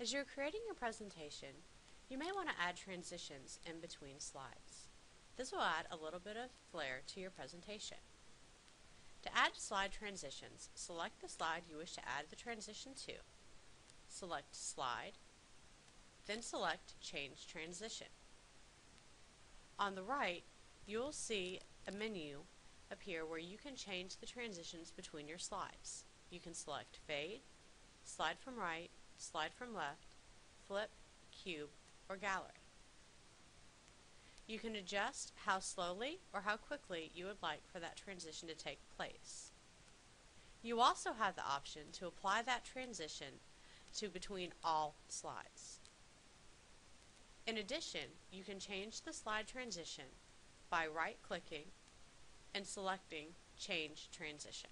As you're creating your presentation, you may want to add transitions in between slides. This will add a little bit of flair to your presentation. To add slide transitions, select the slide you wish to add the transition to. Select Slide, then select Change Transition. On the right, you will see a menu appear where you can change the transitions between your slides. You can select Fade, Slide from Right, Slide from Left, Flip, Cube, or Gallery. You can adjust how slowly or how quickly you would like for that transition to take place. You also have the option to apply that transition to between all slides. In addition, you can change the slide transition by right-clicking and selecting Change Transition.